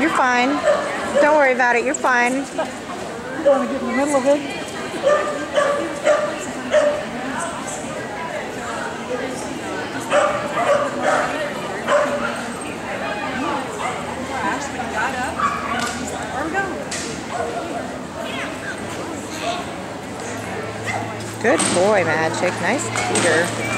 You're fine. Don't worry about it. You're fine. Don't want to get in the middle of it. Good boy, Magic. Nice teeter.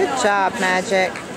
Good job, Magic.